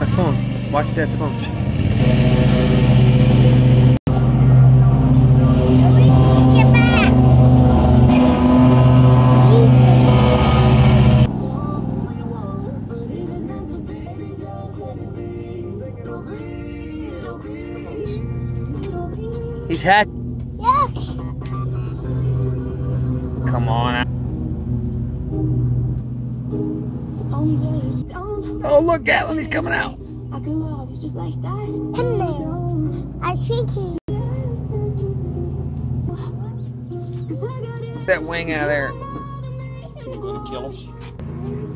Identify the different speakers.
Speaker 1: My phone. Watch Dad's phone. He's hacked.
Speaker 2: Yuck!
Speaker 1: Come on. Oh, look, Gatlin, he's coming out.
Speaker 2: Come there. I think he.
Speaker 1: That wing out of there.
Speaker 3: Gonna kill him.